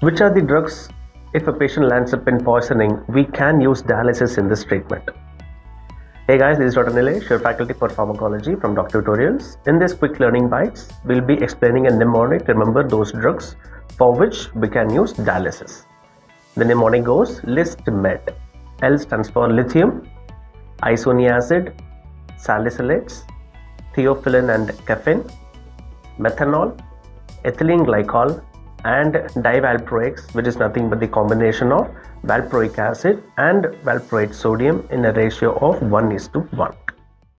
Which are the drugs if a patient lands up in poisoning, we can use dialysis in this treatment. Hey guys, this is Dr. Nilesh, your faculty for pharmacology from DocTutorials. In this quick learning bytes, we'll be explaining a mnemonic remember those drugs for which we can use dialysis. The mnemonic goes list med. L stands for lithium, isoniazid, salicylates, theophylline and caffeine, methanol, ethylene glycol, and divalproex which is nothing but the combination of valproic acid and valproate sodium in a ratio of 1 is to 1.